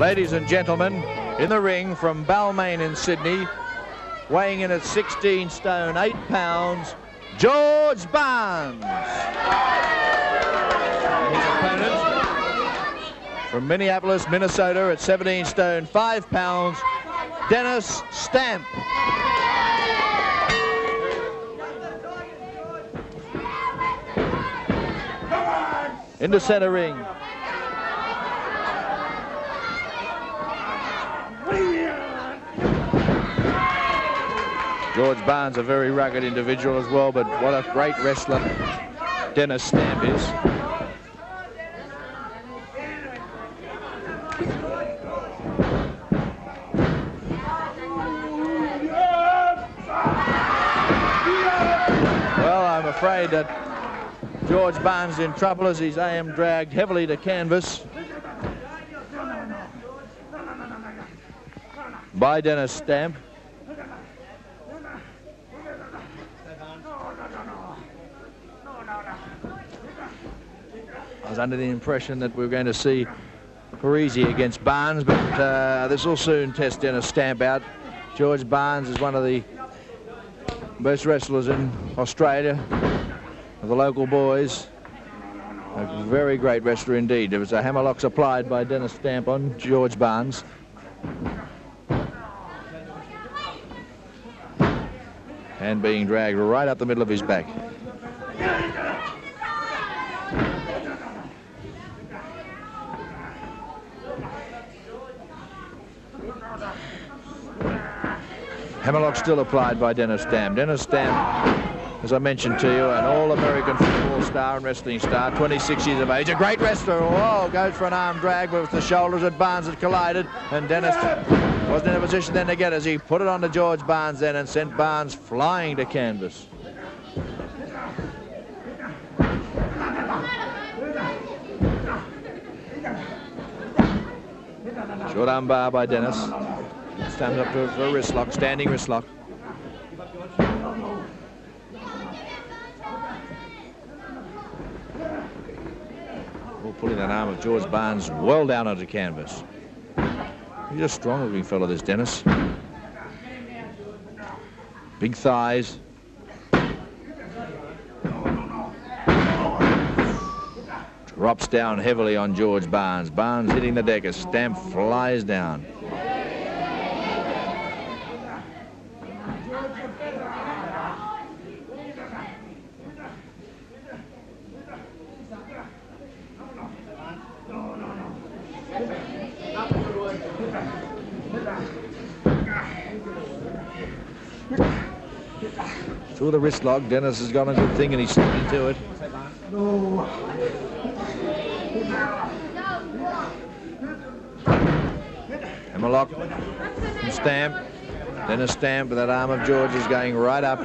Ladies and gentlemen, in the ring from Balmain in Sydney, weighing in at 16 stone, 8 pounds, George Barnes. His opponent from Minneapolis, Minnesota at 17 stone, 5 pounds, Dennis Stamp. Into center ring. George Barnes, a very rugged individual as well, but what a great wrestler Dennis Stamp is. Well, I'm afraid that George Barnes in trouble as his arm dragged heavily to canvas. By Dennis Stamp. Under the impression that we are going to see Parisi against Barnes, but uh, this will soon test Dennis Stamp out. George Barnes is one of the best wrestlers in Australia, the local boys. A very great wrestler indeed. There was a hammerlock applied by Dennis Stamp on George Barnes. And being dragged right up the middle of his back. Hammerlock still applied by Dennis Stamp. Dennis Stamp, as I mentioned to you, an all-American football star and wrestling star, 26 years of age. A great wrestler. Whoa, goes for an arm drag with the shoulders at Barnes had collided. And Dennis wasn't in a position then to get as he put it on to George Barnes then and sent Barnes flying to canvas. Short arm bar by Dennis. Stands up to a wrist lock, standing wrist lock. Oh, pulling that arm of George Barnes well down onto canvas. He's a strong looking fellow, this Dennis. Big thighs. Drops down heavily on George Barnes. Barnes hitting the deck as Stamp flies down. Through the wrist lock, Dennis has got a good thing and he's sticking to it. Hammerlock from Stamp. a Stamp with that arm of George is going right up.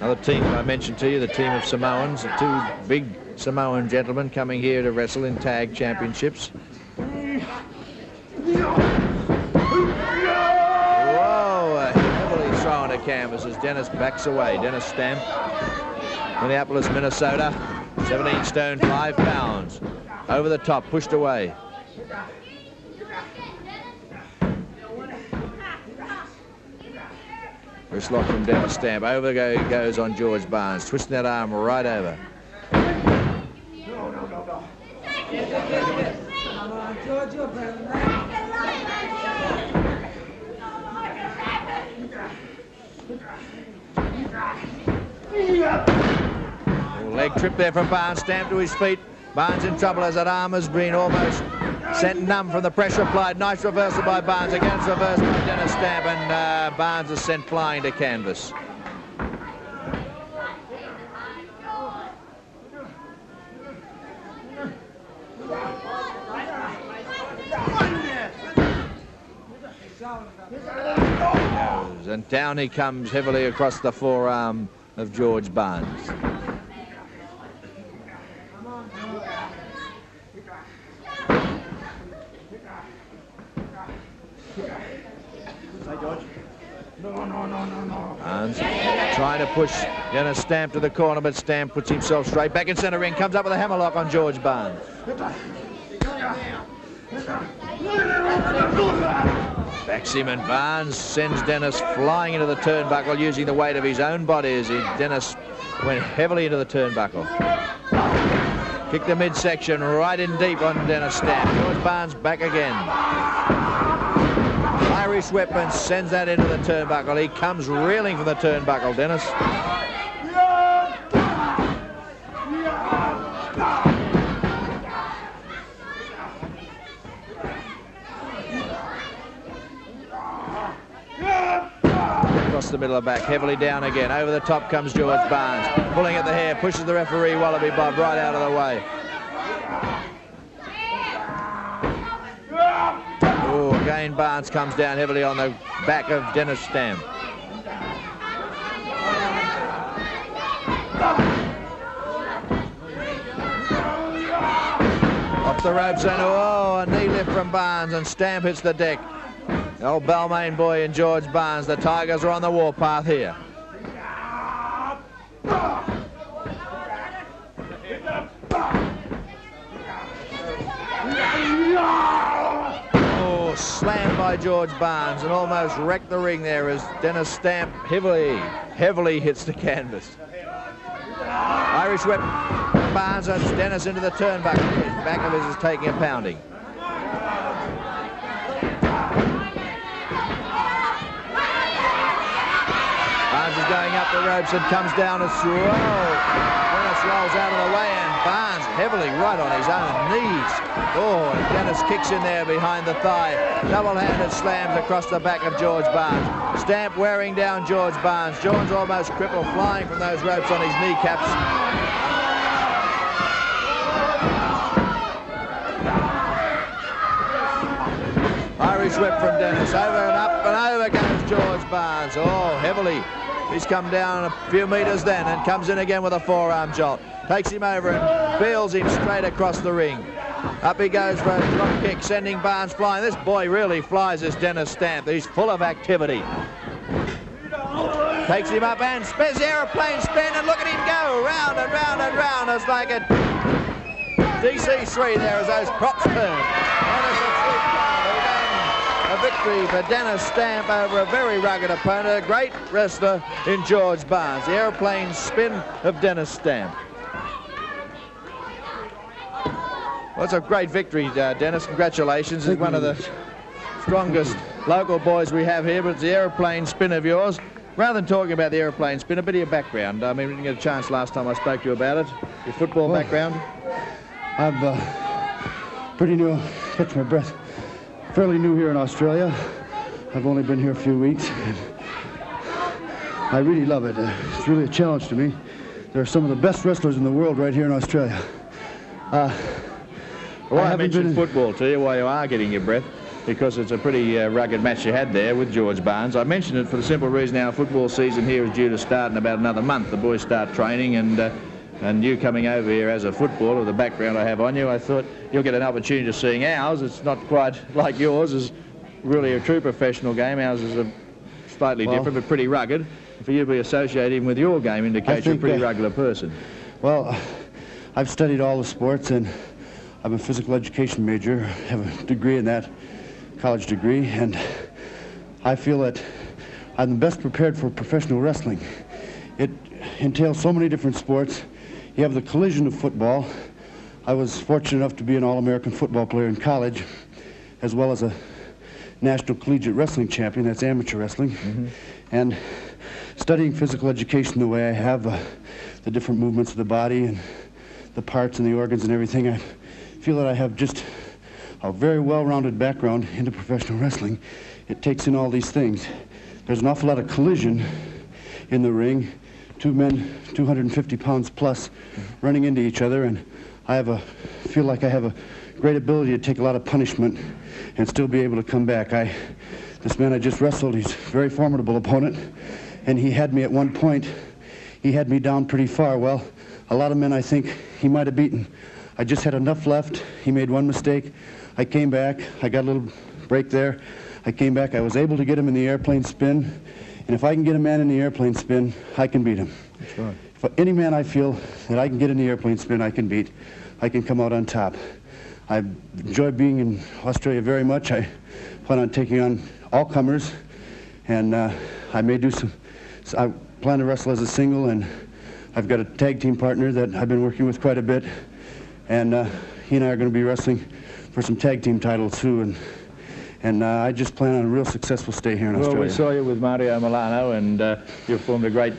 Another team I mentioned to you, the team of Samoans, the two big Samoan gentlemen coming here to wrestle in tag championships. Whoa, heavily thrown to canvas as Dennis backs away. Dennis Stamp, Minneapolis, Minnesota, 17 stone, 5 pounds. Over the top, pushed away. Wrist lock from Dennis Stamp. Over go, goes on George Barnes, twisting that arm right over. Leg trip there from Barnes, Stamp to his feet. Barnes in trouble as arm has been almost sent numb from the pressure applied. Nice reversal by Barnes. Against reversal by Dennis Stamp, and uh, Barnes is sent flying to canvas. And down he comes heavily across the forearm of George Barnes. Barnes trying to push Dennis Stamp to the corner, but Stamp puts himself straight back in centre ring, comes up with a hammerlock on George Barnes. Backseam Barnes sends Dennis flying into the turnbuckle using the weight of his own body as he, Dennis went heavily into the turnbuckle. Kick the midsection right in deep on Dennis Stamp. George Barnes back again. Irish Whipman sends that into the turnbuckle. He comes reeling from the turnbuckle, Dennis. The middle of the back, heavily down again. Over the top comes George Barnes, pulling at the hair, pushes the referee Wallaby Bob right out of the way. Oh, again Barnes comes down heavily on the back of Dennis Stamp. Off the ropes and oh, a knee lift from Barnes and Stamp hits the deck. The old Balmain boy and George Barnes. The Tigers are on the warpath here. Oh, slammed by George Barnes and almost wrecked the ring there as Dennis Stamp heavily, heavily hits the canvas. Irish whip. Barnes and Dennis into the turnbuckle. His back of his is taking a pounding. going the ropes and comes down as slow. Dennis rolls out of the way and Barnes heavily right on his own knees. Oh, and Dennis kicks in there behind the thigh. Double-handed slams across the back of George Barnes. Stamp wearing down George Barnes. George almost crippled, flying from those ropes on his kneecaps. Irish whip from Dennis. Over and up and over goes George Barnes. Oh, heavily He's come down a few metres then and comes in again with a forearm jolt. Takes him over and feels him straight across the ring. Up he goes for a drop kick, sending Barnes flying. This boy really flies this Dennis Stamp. He's full of activity. Takes him up and spins the aeroplane spin and look at him go round and round and round. It's like a DC3 there as those props turn victory for Dennis Stamp over a very rugged opponent, a great wrestler in George Barnes. The aeroplane spin of Dennis Stamp. Well, it's a great victory, uh, Dennis. Congratulations. He's one of the strongest local boys we have here, but it's the aeroplane spin of yours. Rather than talking about the aeroplane spin, a bit of your background. I mean, we didn't get a chance last time I spoke to you about it. Your football well, background? I've uh, pretty new, catch my breath fairly new here in Australia. I've only been here a few weeks. I really love it. Uh, it's really a challenge to me. There are some of the best wrestlers in the world right here in Australia. Uh, well, I, I mentioned football to you while you are getting your breath because it's a pretty uh, rugged match you had there with George Barnes. I mentioned it for the simple reason our football season here is due to start in about another month. The boys start training and uh, and you coming over here as a footballer, the background I have on you, I thought you'll get an opportunity of seeing ours. It's not quite like yours. It's really a true professional game. Ours is a slightly well, different, but pretty rugged. For you to be associated with your game indicates you're a pretty uh, regular person. Well, I've studied all the sports, and I'm a physical education major. I have a degree in that, college degree, and I feel that I'm the best prepared for professional wrestling. It entails so many different sports you have the collision of football. I was fortunate enough to be an All-American football player in college, as well as a National Collegiate Wrestling Champion, that's amateur wrestling. Mm -hmm. And studying physical education the way I have, uh, the different movements of the body and the parts and the organs and everything, I feel that I have just a very well-rounded background into professional wrestling. It takes in all these things. There's an awful lot of collision in the ring, two men 250 pounds plus running into each other and I have a feel like I have a great ability to take a lot of punishment and still be able to come back. I this man I just wrestled, he's a very formidable opponent and he had me at one point he had me down pretty far. Well, a lot of men I think he might have beaten. I just had enough left. He made one mistake. I came back. I got a little break there. I came back. I was able to get him in the airplane spin and if I can get a man in the airplane spin, I can beat him. Sure. If any man I feel that I can get in the airplane spin, I can beat, I can come out on top. I enjoy being in Australia very much. I plan on taking on all comers, and uh, I may do some. So I plan to wrestle as a single, and I've got a tag team partner that I've been working with quite a bit, and uh, he and I are going to be wrestling for some tag team titles too, and and uh, I just plan on a real successful stay here in Well, Australia. we saw you with Mario Milano, and uh, you formed a great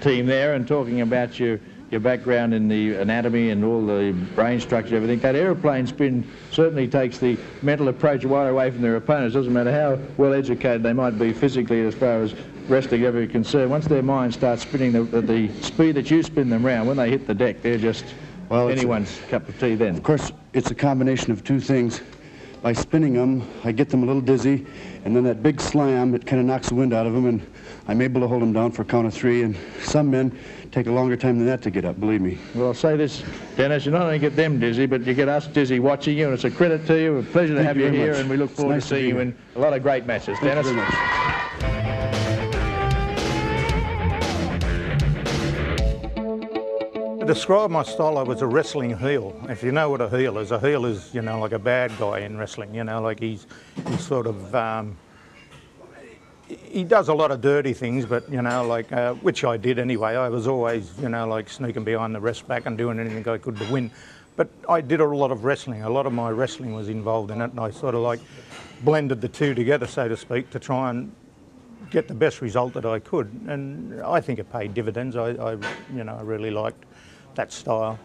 team there. And talking about your your background in the anatomy and all the brain structure, everything, that aeroplane spin certainly takes the mental approach right away from their opponents. Doesn't matter how well educated they might be physically, as far as wrestling ever concerned. Once their mind starts spinning the, at the speed that you spin them round, when they hit the deck, they're just Well, it's a- anyone's cup of tea then. Of course, it's a combination of two things. By spinning them, I get them a little dizzy, and then that big slam, it kind of knocks the wind out of them, and I'm able to hold them down for a count of three. And some men take a longer time than that to get up, believe me. Well, I'll say this, Dennis, you not only get them dizzy, but you get us dizzy watching you, and it's a credit to you, a pleasure to Thank have you here, much. and we look forward nice to seeing you in a lot of great matches. Thank Dennis? To describe my style, I was a wrestling heel. If you know what a heel is, a heel is, you know, like a bad guy in wrestling. You know, like he's, he's sort of, um, he does a lot of dirty things, but you know, like uh, which I did anyway. I was always, you know, like sneaking behind the rest back and doing anything I could to win. But I did a lot of wrestling. A lot of my wrestling was involved in it, and I sort of like blended the two together, so to speak, to try and get the best result that I could. And I think it paid dividends. I, I you know, I really liked that style.